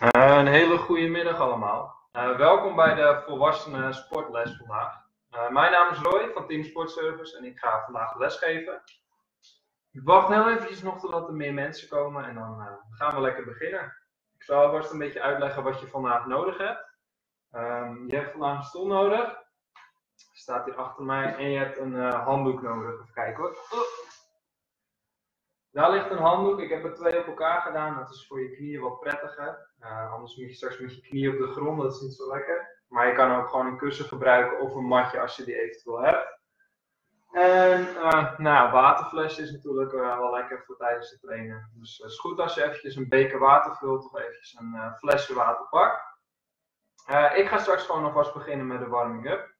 Uh, een hele goede middag allemaal. Uh, welkom bij de volwassenen sportles vandaag. Uh, mijn naam is Roy van Team Sportservice en ik ga vandaag lesgeven. Ik wacht heel eventjes nog totdat er meer mensen komen en dan gaan we lekker beginnen. Ik zal alvast een beetje uitleggen wat je vandaag nodig hebt. Um, je hebt vandaag een stoel nodig. Staat hier achter mij en je hebt een handdoek nodig. Even kijken hoor. Daar ligt een handdoek. Ik heb er twee op elkaar gedaan. Dat is voor je knieën wat prettiger. Uh, anders moet je straks met je knieën op de grond. Dat is niet zo lekker. Maar je kan ook gewoon een kussen gebruiken of een matje als je die eventueel hebt. En uh, nou, waterflesje is natuurlijk uh, wel lekker voor tijdens het trainen. Dus het is goed als je eventjes een beker water vult of eventjes een flesje water pakt. ik ga straks gewoon alvast beginnen met de warming-up.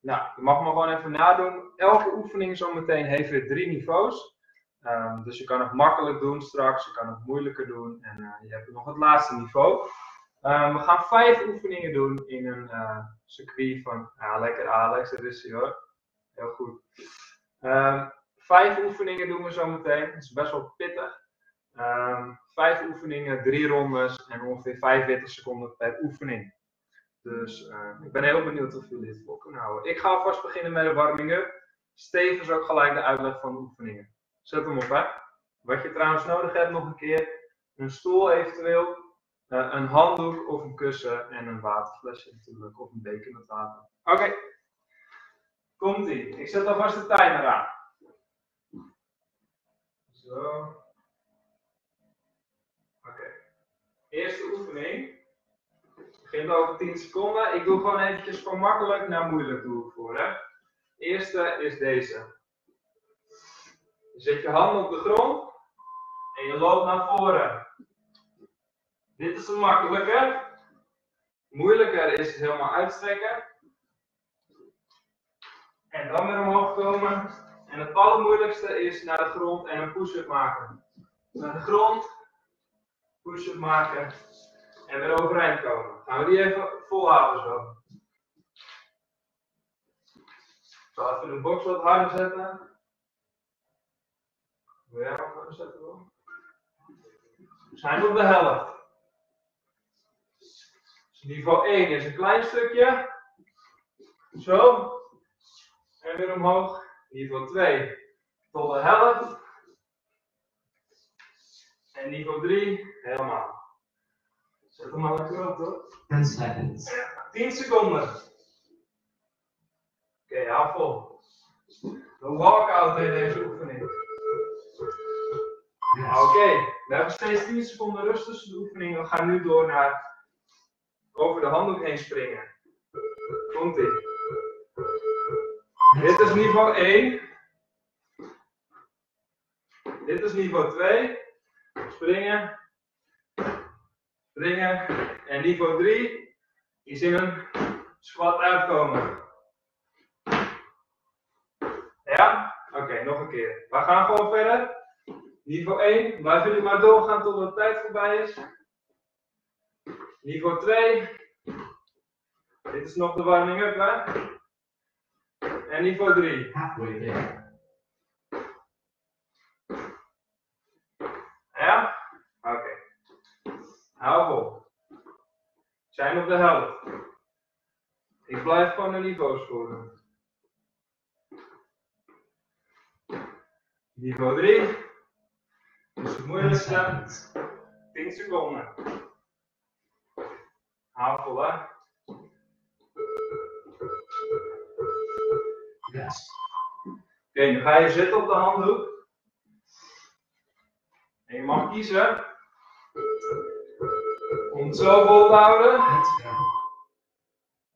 nou, je mag me gewoon even nadoen. Elke oefening zometeen heeft weer drie niveaus. Um, dus je kan het makkelijk doen straks, je kan het moeilijker doen en uh, je hebt nog het laatste niveau. Um, we gaan vijf oefeningen doen in een uh, circuit van, ja lekker Alex, dat is hij hoor. Heel goed. Um, vijf oefeningen doen we zo meteen, dat is best wel pittig. vijf oefeningen, drie rondes en ongeveer 45 seconden per oefening. Dus ik ben heel benieuwd of jullie het vol kunnen houden. Ik ga alvast beginnen met de warming-up. Steven is ook gelijk de uitleg van de oefeningen. Zet hem op, hè. Wat je trouwens nodig hebt nog een keer, een stoel eventueel, uh, een handdoek of een kussen en een waterflesje natuurlijk, of een beker met water. Oké, komt ie. Ik zet alvast de timer aan. Zo. Oké. Eerste oefening. Begint over 10 seconden. Ik doe gewoon eventjes van makkelijk naar moeilijk doe voor, hè. Eerste is deze. Zet je handen op de grond en je loopt naar voren. Dit is een makkelijke. Moeilijker is helemaal uitstrekken. En dan weer omhoog komen. En het allermoeilijkste is naar de grond en een push-up maken. Naar de grond, push-up maken en weer overeind komen. Gaan we die even volhouden zo. Ik zal even de box wat harder zetten. We zijn op de helft. Dus niveau 1 is een klein stukje. Zo. En weer omhoog. Niveau 2 tot de helft. En niveau 3 helemaal. Zet hem maar lekker op hoor. 10 seconds. 10 seconden. Oké, okay, vol. De walkout in deze oefening. Oké, we hebben steeds 10 seconden rust tussen de oefeningen. We gaan nu door naar over de handdoek heen springen. Komt ie. Dit is niveau 1. Dit is niveau 2. Springen. Springen. En niveau 3 is in een squat uitkomen. Ja? Oké, nog een keer. We gaan gewoon verder. Niveau 1, blijf jullie maar doorgaan tot de tijd voorbij is. Niveau 2, dit is nog de warming up hè. En niveau 3. Ja? Oké. Okay. Hou vol. Zijn op de helft. Ik blijf gewoon een niveau scoren. Niveau 3. Het moeilijkste 10 seconden. Hè. Yes. Oké, nu ga je zitten op de handdoek. En je mag kiezen om het zo vol te houden.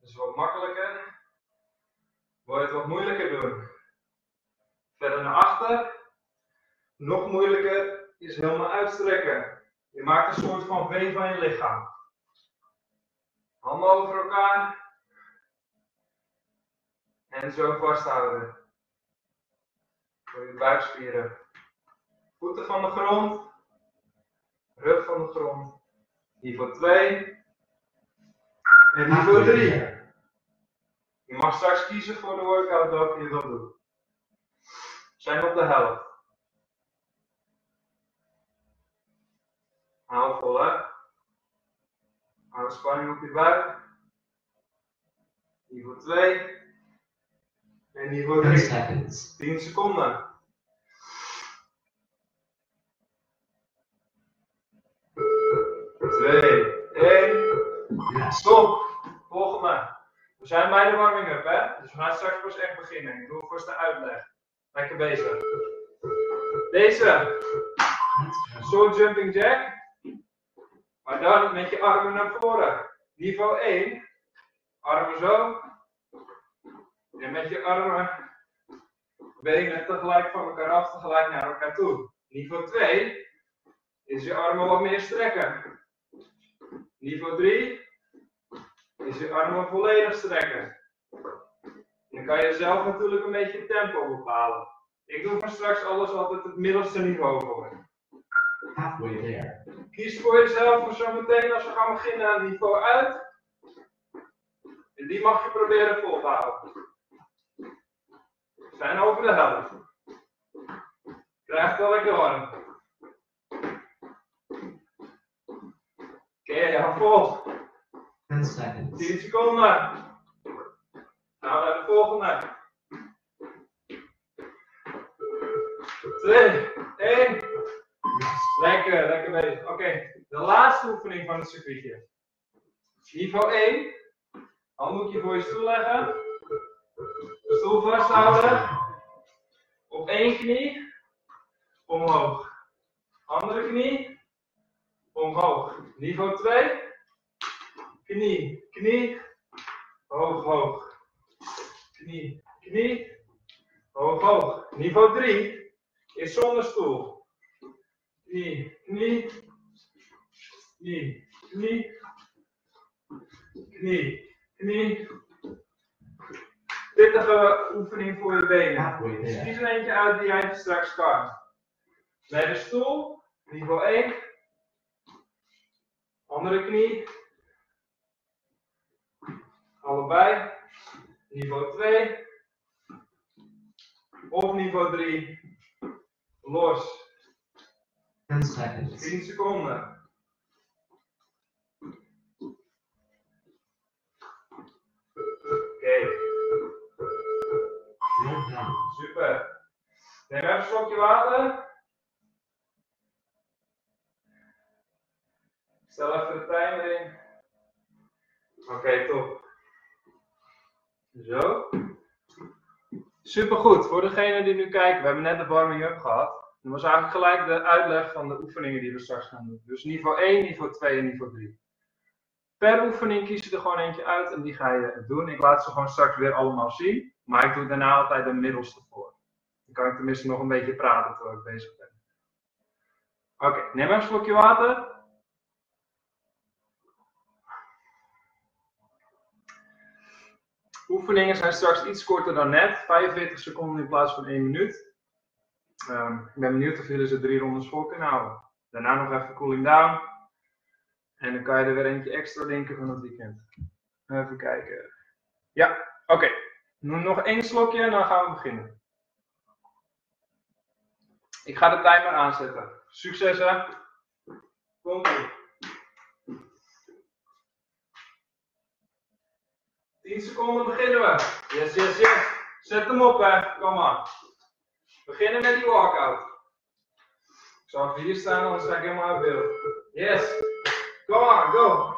Dat is wat makkelijker. Wil je het wat moeilijker doen? Verder naar achter. Nog moeilijker is helemaal uitstrekken. Je maakt een soort van V van je lichaam. Handen over elkaar. En zo vasthouden. Voor je buikspieren. Voeten van de grond. Rug van de grond. Niveau 2. En niveau 3. Je mag straks kiezen voor de workout welke je wil doen. We zijn op de helft. Hou vol hè. Hou spanning op je buik. Niveau 2. En niveau 10 3. seconds. 10 seconden. Twee, één, stop. Volgende. We zijn bij de warming-up, hè? Dus we gaan straks pas echt beginnen. Ik doe vast de uitleg. Lekker bezig. Deze, zo'n jumping jack. Maar dan met je armen naar voren. Niveau 1. Armen zo. En met je armen, benen tegelijk van elkaar af, tegelijk naar elkaar toe. Niveau 2 is je armen wat meer strekken. Niveau 3 is je armen volledig strekken. Dan kan je zelf natuurlijk een beetje tempo bepalen. Ik doe van straks alles altijd het middelste niveau voor. Halfway there. Kies voor jezelf voor zometeen als we gaan beginnen een niveau uit. En die mag je proberen vol te houden. We zijn over de helft. Krijgt wel lekker warm. Oké, ja, vol. 10 seconds. 10 seconden. We naar de volgende. 2, 1. Lekker, lekker bezig. Oké, de laatste oefening van het circuitje. Niveau 1. Handdoekje voor je stoel leggen. Stoel vasthouden. Op één knie. Omhoog. Andere knie. Omhoog. Niveau 2. Knie, knie. Hoog, hoog. Knie, knie. Hoog, hoog. Niveau 3 is zonder stoel knie, knie, knie, knie, knie, knie. Pittige oefening voor je benen. Halfway Dus there. kies er eentje uit die jij straks kan. Bij de stoel, niveau 1. Andere knie. Allebei. Niveau 2. Of niveau 3. Los. 10 seconds. 10 seconden. Oké, super. Neem even een slokje water. Stel even de timer in. Oké, top. Zo. Supergoed. Voor degenen die nu kijken, we hebben net de warming-up gehad. Dat was eigenlijk gelijk de uitleg van de oefeningen die we straks gaan doen. Dus niveau 1, niveau 2 en niveau 3. Per oefening kies je er gewoon eentje uit en die ga je doen. Ik laat ze gewoon straks weer allemaal zien. Maar ik doe daarna altijd de middelste voor. Dan kan ik tenminste nog een beetje praten terwijl ik bezig ben. Oké, neem even een slokje water. Oefeningen zijn straks iets korter dan net. 45 seconden in plaats van 1 minuut. Ehm, ik ben benieuwd of jullie ze drie rondes vol kunnen houden. Daarna nog even cooling down. En dan kan je er weer eentje extra denken van het weekend. Even kijken. Ja, oké. Nu Nog één slokje en dan gaan we beginnen. Ik ga de timer aanzetten. Succes hè. Komt ie. 10 seconden beginnen we. Yes, yes, yes. Zet hem op hè. Kom maar. Beginnen met die walkout. Ik zal hier staan, anders sta ik helemaal uit beeld. Yes. Come on, go.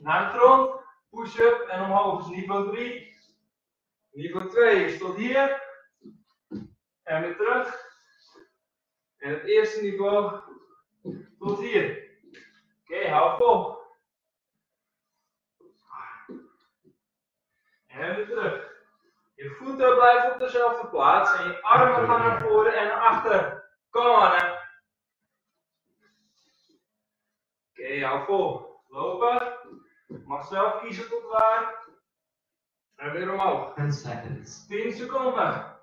Naar de grond. Push-up en omhoog is niveau 3. Niveau 2 is tot hier. En weer terug. En het eerste niveau tot hier. Oké, hou vol. En weer terug. Je voeten blijven op dezelfde plaats en je armen gaan naar voren en naar achter. Kom hè. Oké, hou vol. Lopen. Mag zelf kiezen tot waar. En weer omhoog. 10 seconds. 10 seconden.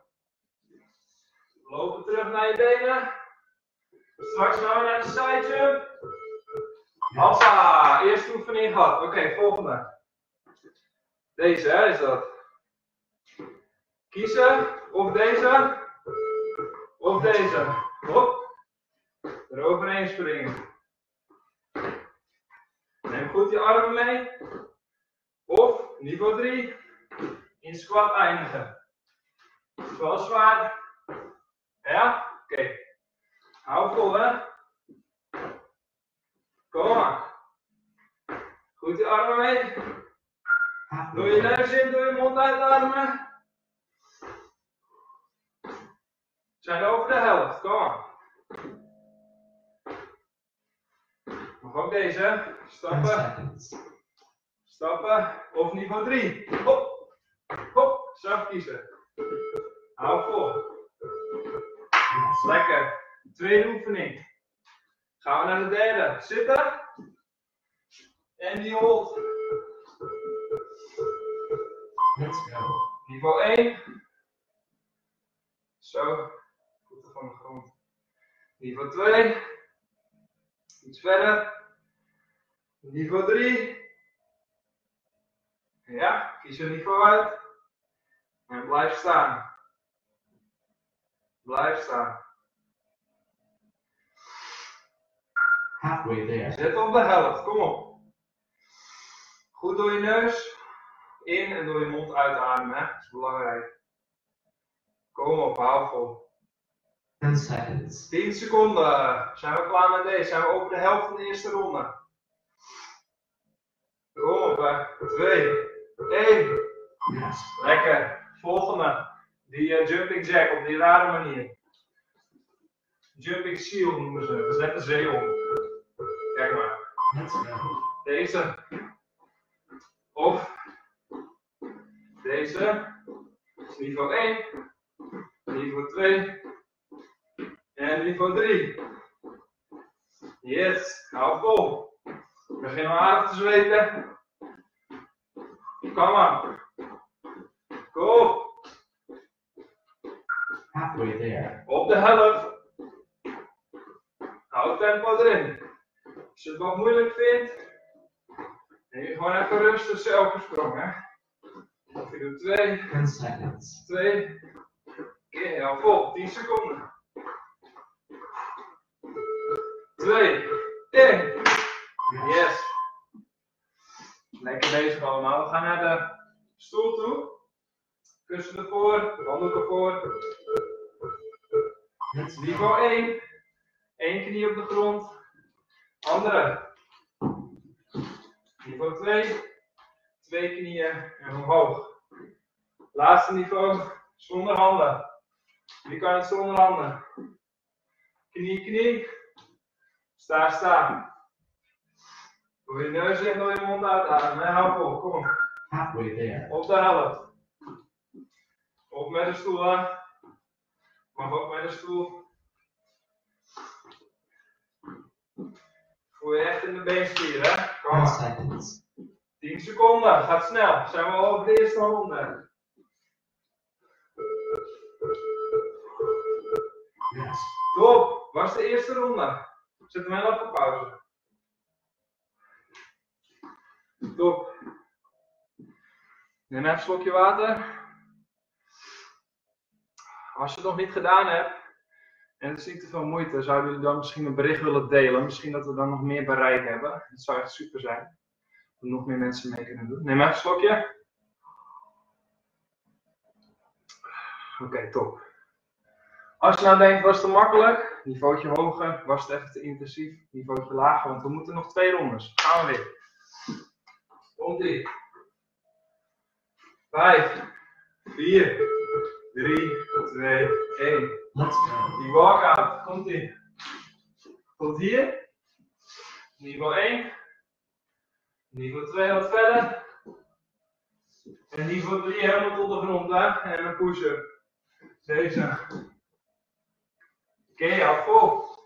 Lopen terug naar je benen. Straks gaan we naar de side jump. Hoppa, eerste oefening gehad. Oké, volgende. Deze, hè, is dat. Kiezen, of deze, of deze. Hop. Eroverheen springen. Neem goed je armen mee. Of niveau 3, in squat eindigen. Wel zwaar. Ja? Oké. Hou vol hè. Kom maar. Goed je armen mee. Doe je neus in, doe je mond uitademen. We zijn over de helft, kom maar. Nog ook deze, hè? 10 stappen, stappen, of niveau 3. Hop, hop, zelf kiezen. Hou vol, lekker. Tweede oefening. Gaan we naar de derde. Zitten. En die hold. Let's go. Niveau 1. Zo. Van de grond. Niveau 2. Iets verder. Niveau 3. Ja, kies een niveau uit. En blijf staan. Blijf staan. Halfway there. Zet op de helft, kom op. Goed door je neus. In en door je mond uitademen, hè. Dat is belangrijk. Kom op, hou vol. 10 seconds. 10 seconden. Zijn we klaar met deze? Zijn we over de helft van de eerste ronde? Kom op, hè. 2, 1. Yes. Lekker. Volgende. Die eh, jumping jack op die rare manier. Jumping seal noemen ze. Dat is net een zeehond. Kijk maar. Deze. Of deze. Dat is niveau 1. Niveau 2. En niveau 3. Yes, hou vol. We beginnen aardig te zweten. Kom maar. Op. Halfway there. Op de helft. Hou tempo erin. Als je het wat moeilijk vindt, neem je gewoon even rust tussen elke sprong. Hè? Twee, 10 seconds. twee, keer heel vol, 10 seconden. Twee, één. Yes. Yes. Lekker bezig allemaal. We gaan naar de stoel toe. Kussen ervoor, handdoeken voor. Let's go. Niveau 1. Eén knie op de grond. Andere. Niveau 2. Twee knieën en omhoog. Laatste niveau. Zonder handen. Wie kan het zonder handen? Knie, knie. Sta, sta. Doe je neus in, door je mond uitademen. Hou vol, kom. Halfway there. Op de helft. Op met de stoel, hè. Mag ook met de stoel. Voel je echt in de beenspieren, hè? Kom 10 maar. seconds. 10 seconden, gaat snel. Zijn we al op de eerste ronde? Yes. Top, was de eerste ronde. Zet hem heel op pauze. Top. Neem even een slokje water. Als je het nog niet gedaan hebt en het is niet te veel moeite, zouden jullie dan misschien een bericht willen delen? Misschien dat we dan nog meer bereik hebben. Dat zou echt super zijn. Dat nog meer mensen mee kunnen doen. Neem even een slokje. Oké, top. Als je nou denkt, was het te makkelijk, niveautje hoger, was het even te intensief, niveautje lager, want we moeten nog twee rondes. Gaan we weer. Komt ie. Vijf, vier, drie, twee, één. Die walkout, komt ie. Tot hier. Niveau 1. Niveau 2 wat verder. En niveau 3 helemaal tot de grond, hè. En een push-up. Deze. Oké, vol.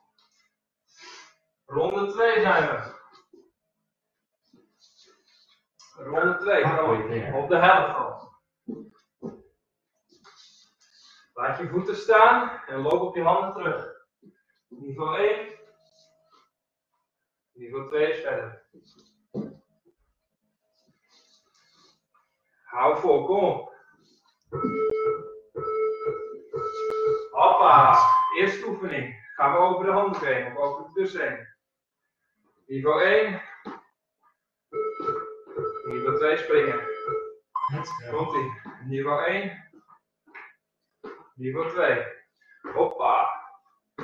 Ronde 2 zijn we. Ronde 2, Halfway there. op de helft al. Laat je voeten staan en loop op je handen terug. Niveau 1. Niveau 2 is verder. Hou vol, kom op. Hoppa, eerste oefening. Gaan we over de handen heen of over de kussen heen. Niveau 1. Niveau 2 springen. Komt ie. Niveau 1. Niveau 2. Hoppa.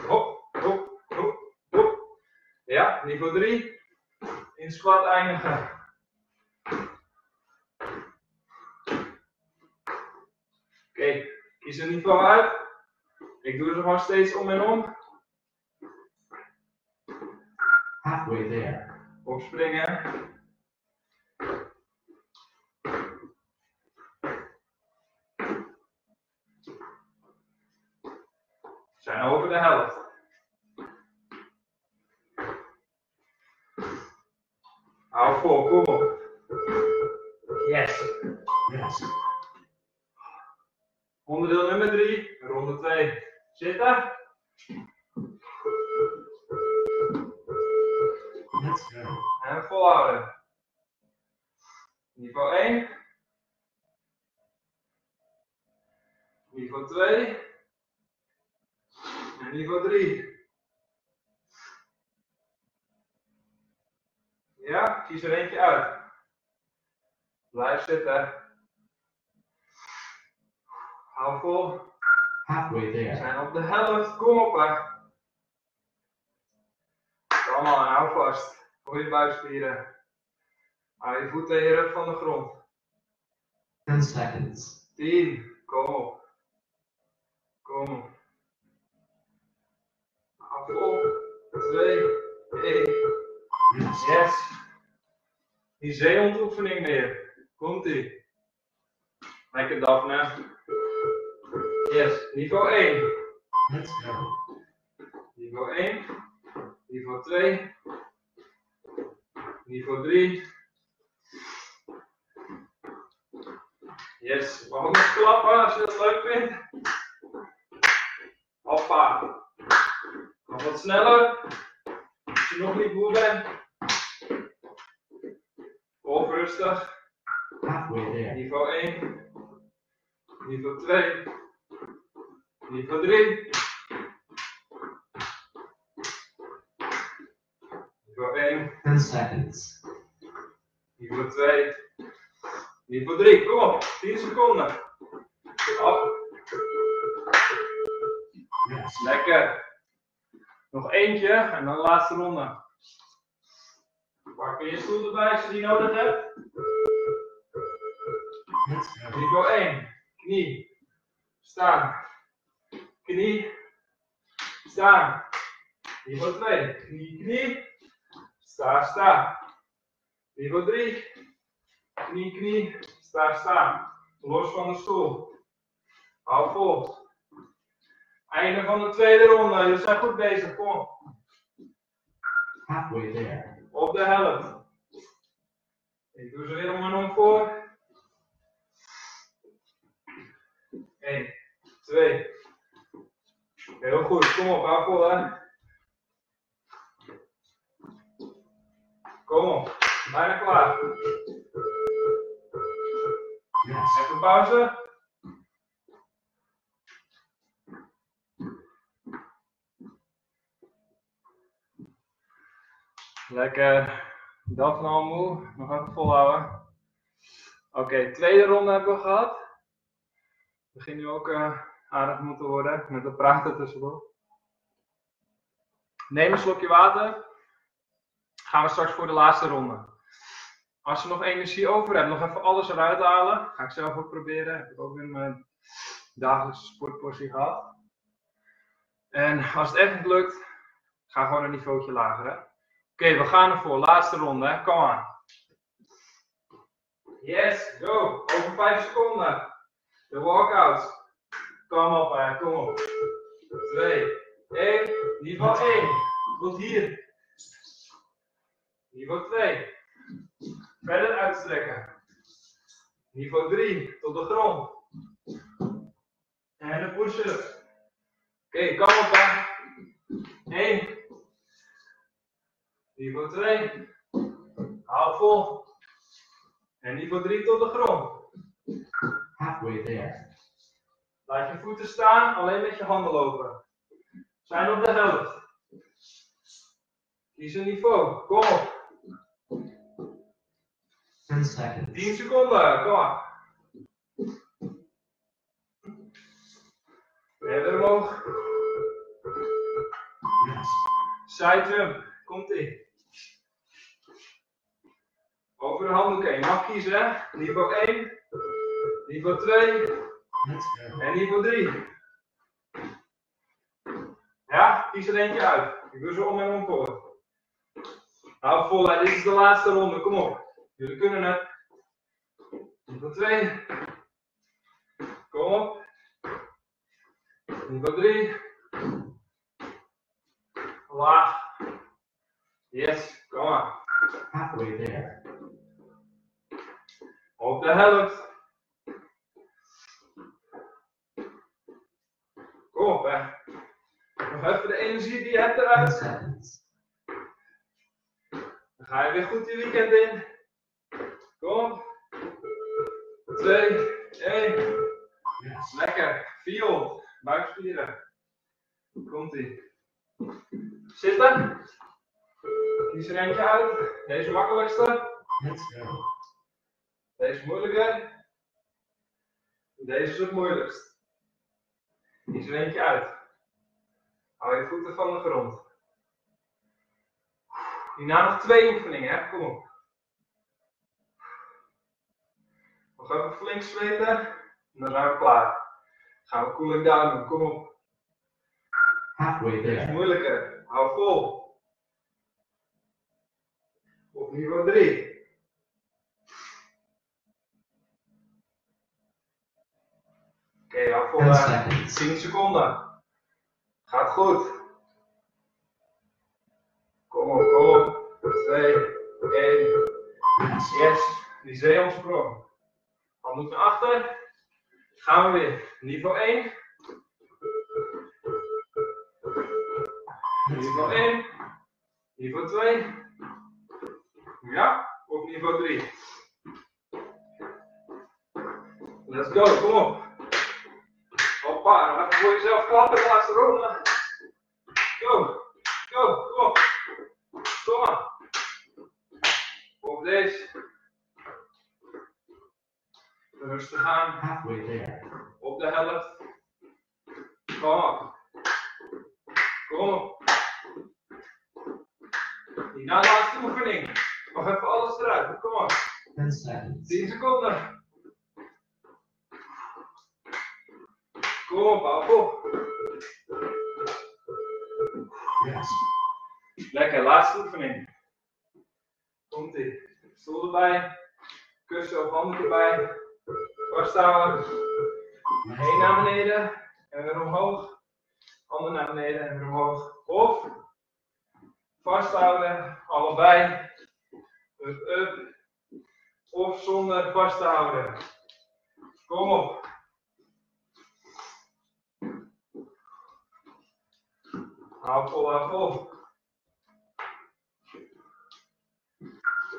Hop, hop, hop, hop. Ja, niveau 3. In squat eindigen. Oké, kies een niveau uit. Ik doe ze gewoon steeds om en om. Halfway there. Opspringen. We zijn over de helft. Hou vol, kom op. Yes. Yes. Onderdeel nummer 3, ronde 2. Zitten. En volhouden. Niveau 1. Niveau 2. En niveau 3. Ja, kies er eentje uit. Blijf zitten. Hou vol. Halfway We there. zijn op de helft. Kom op hè. Kom aan, hou vast. Voor je buikspieren. Hou je voeten rug van de grond. 10 seconds. 10. Kom op. Kom op. Hou vol. 2. 1. Yes. Die zeehondoefening weer. Komt ie. Lekker Daphne. Yes. Niveau 1. Let's go. Niveau 1, niveau 2, niveau 3. Yes, mag ook nog klappen als je dat leuk vindt. Hoppa. Nog wat sneller. Als je nog niet moe bent. Of rustig. Niveau 1, niveau 2, niveau 3. Niveau 1, 10 seconds. niveau 2, niveau 3. Kom op, 10 seconden. Op, lekker. Nog eentje en dan de laatste ronde. Pak je stoel erbij als je die nodig hebt. Niveau 1, knie, staan, knie, staan. Niveau 2, knie, knie, sta, sta. Niveau 3, knie, knie, sta, sta. Los van de stoel. Hou vol. Einde van de tweede ronde, jullie zijn goed bezig, kom. Halfway there. Op de helft. Ik doe ze weer om en om voor. 1, 2. Heel goed, kom op, vol hè. Kom op, bijna klaar. Even pauze. Lekker. Dat nou moe. Nog even volhouden. Oké, tweede ronde hebben we gehad. Begin nu ook eh, aardig moeten worden met het praten tussendoor. Neem een slokje water. Gaan we straks voor de laatste ronde. Als je nog energie over hebt, nog even alles eruit halen. Ga ik zelf ook proberen. Heb ik ook in mijn dagelijkse sportportie gehad. En als het echt niet lukt, ga gewoon een niveautje lager. Oké, we gaan ervoor. Laatste ronde. Kom aan. Yes, go. Over 5 seconden. De walkout. Kom op, hè. kom op. 2, 1. Niveau 1. Tot hier. Niveau 2. Verder uitstrekken. Niveau 3, tot de grond. En de push-up. Oké, kom op hè. 1. Niveau 2. Hou vol. En niveau 3 tot de grond. Halfway there. Laat je voeten staan, alleen met je handen lopen. Zijn op de helft. Kies een niveau. Kom op. Ten seconds. 10 seconden, kom maar. Verder omhoog. Yes. Side jump, komt ie. Over de handdoeken, je mag kiezen hè. Niveau 1, niveau 2 En niveau 3. Ja, kies er eentje uit. Ik doe ze om en om voor. Hou vol, hè. dit is de laatste ronde, kom op. Jullie kunnen het. Niveau 2. Kom op. Niveau 3. Laag. Yes, kom maar. Halfway there. Op de helft. Kom op, hè. Nog even de energie die je hebt eruit. seconds. Dan ga je weer goed die weekend in. Kom. 2, 1. Yes. Lekker. 400. Buikspieren. Komt ie. Zitten. Kies er eentje uit. Deze makkelijkste. Deze moeilijker. Deze is het moeilijkst. Kies er eentje uit. Hou je voeten van de grond. Hierna nog twee oefeningen, hè? Kom op. Nog even flink zweten. En dan zijn we klaar. Gaan we cooling down doen. Kom op. Dit is moeilijker. Hou vol. Op niveau 3. Oké, hè. seconds. 10 seconden. Gaat goed. Kom op, kom op. 2, 1. Yes. Die zeeomsprong. Handen naar achter. Gaan we weer. Niveau 1. Let's Niveau go. 1. Niveau 2. Ja, op niveau 3. Let's go, kom op. Hoppa, nog even voor jezelf klappen de laatste ronde. Go, go, kom op. Kom maar. Op deze. Rustig aan, Halfway there. Vasthouden. Allebei. Up, up. Of zonder vast te houden. Kom op. Hou vol, hou vol.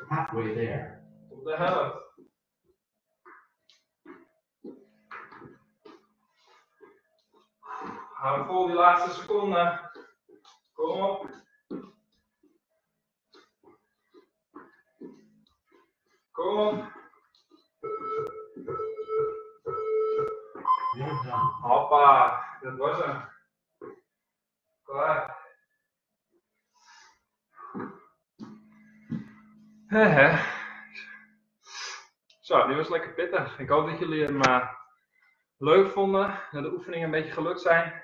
Halfway there. Op de helft. Hou vol die laatste seconde. Kom op. Kom op. Hoppa, dat was hem. Klaar. Hè. Zo, die was lekker pittig. Ik hoop dat jullie hem eh, leuk vonden. Dat de oefeningen een beetje gelukt zijn.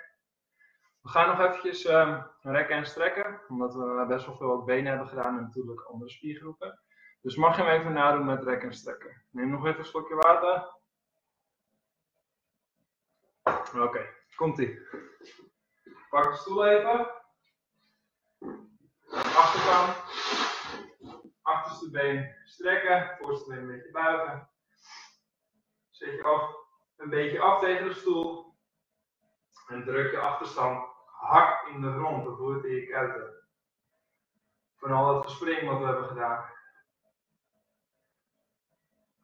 We gaan nog eventjes ehm, rekken en strekken. Omdat we best wel veel ook benen hebben gedaan en natuurlijk andere spiergroepen. Dus mag je hem even nadoen met rekken en strekken. Neem nog even een slokje water. Oké, komt ie. Pak de stoel even. Achterkant. Achterste been strekken. Voorste been een beetje buigen. Zet je af, een beetje af tegen de stoel. En druk je achterstand hard in de grond. Dat hoort in je kuiten. Van al dat gespring wat we hebben gedaan.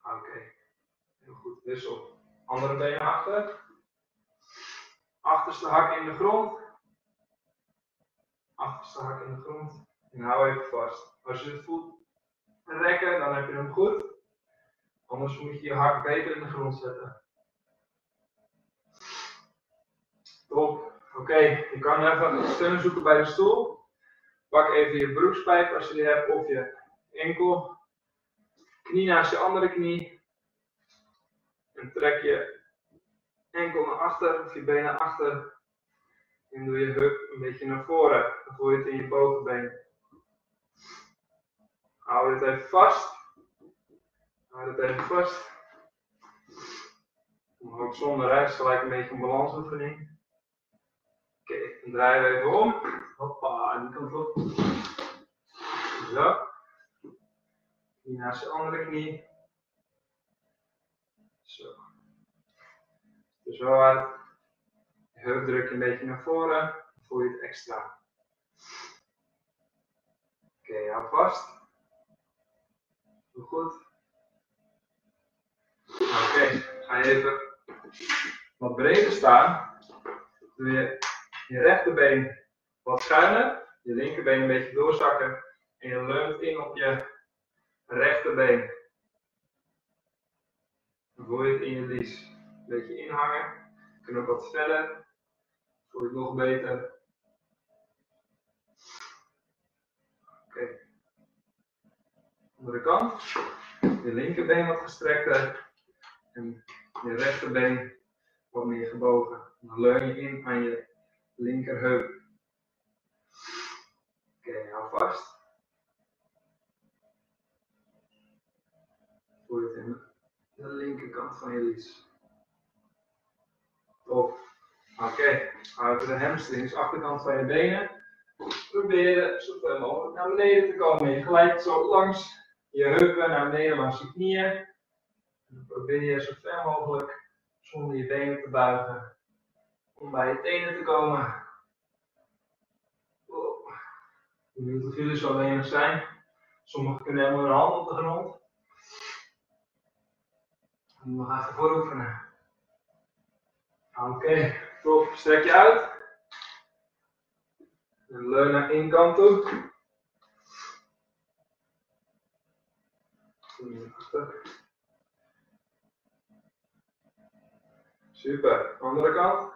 Oké. Goed. Wissel. Andere been achter. Achterste hak in de grond. Achterste hak in de grond. En hou even vast. Als je het voelt rekken, dan heb je hem goed. Anders moet je je hart beter in de grond zetten. Top. Oké, je kan even steun zoeken bij de stoel. Pak even je broekspijp als je die hebt, of je enkel. Knie naast je andere knie. En trek je enkel naar achter, of je benen naar achter. En doe je heup een beetje naar voren. Dan voel je het in je bovenbeen. Hou het even vast. Hou het even vast. Ook zonder reis gelijk een beetje een balansoefening. Oké, dan draaien we even om. Hoppa, die kant op. Zo. Knie naast de andere knie. Zo. Zo uit. Heup druk een beetje naar voren. Voel je het extra. Oké, hou vast. Doe goed. Oké, ga je even wat breder staan. Doe je je rechterbeen wat schuiner, je linkerbeen een beetje doorzakken en je leunt in op je rechterbeen. Voel je het in je lies. Een beetje inhangen. Kunt ook wat. Voel je het nog beter. Oké. Andere kant. Je linkerbeen wat gestrekter en je rechterbeen wat meer gebogen. Dan leun je in aan je linkerheup. Oké, okay, hou vast. Voel je het in de linkerkant van je lies. Oké, okay. hou even de hamstrings, achterkant van je benen. Proberen zo ver mogelijk naar beneden te komen. Je glijdt zo langs je heupen naar beneden, langs je knieën. Dan probeer je zo ver mogelijk zonder je benen te buigen om bij je tenen te komen. Ik weet niet of jullie zo weinig zijn. Sommigen kunnen helemaal hun hand op de grond. En nog even voor oefenen. Oké, okay. top. Strek je uit. En leun naar één kant toe. Super. Andere kant.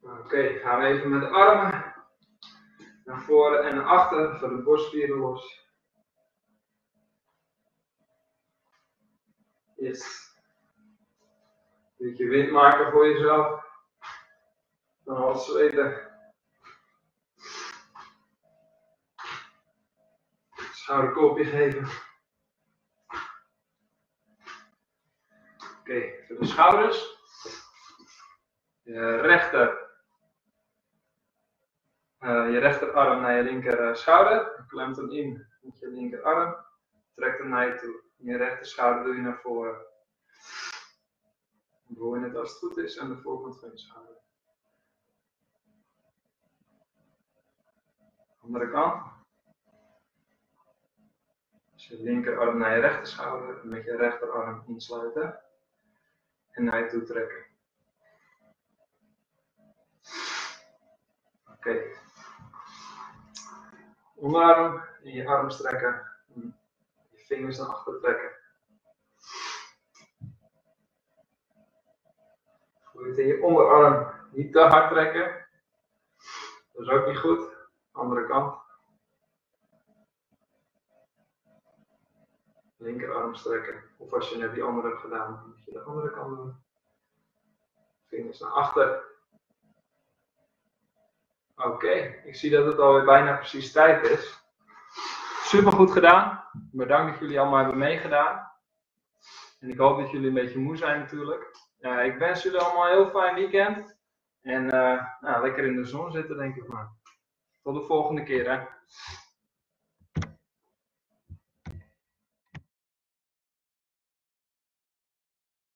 Oké, gaan we even met de armen naar voren en naar achter voor de borstspieren los. Yes. Een beetje wind maken voor jezelf. Dan al zweten. Schouderkopje geven. Oké, voor de schouders. Je rechter uh, je rechterarm naar je linker schouder. Klemt hem in met je linkerarm. Trek hem naar je toe. Je rechter schouder doe je naar voren. Je het als het goed is aan de voorkant van je schouder. Andere kant. Dus je linkerarm naar je rechter schouder. Met je rechterarm insluiten. En naar je toe trekken. Oké. Onderarm en je arm strekken. Je vingers naar achter trekken. Voel het in je onderarm niet te hard trekken. Dat is ook niet goed. Andere kant. Linkerarm strekken. Of als je net die andere hebt gedaan, moet je de andere kant doen. Vingers naar achter. Oké, ik zie dat het alweer bijna precies tijd is. Super goed gedaan. Bedankt dat jullie allemaal hebben meegedaan. En ik hoop dat jullie een beetje moe zijn natuurlijk. Ik wens jullie allemaal een heel fijn weekend. En uh, nou, lekker in de zon zitten denk ik maar. Tot de volgende keer hè.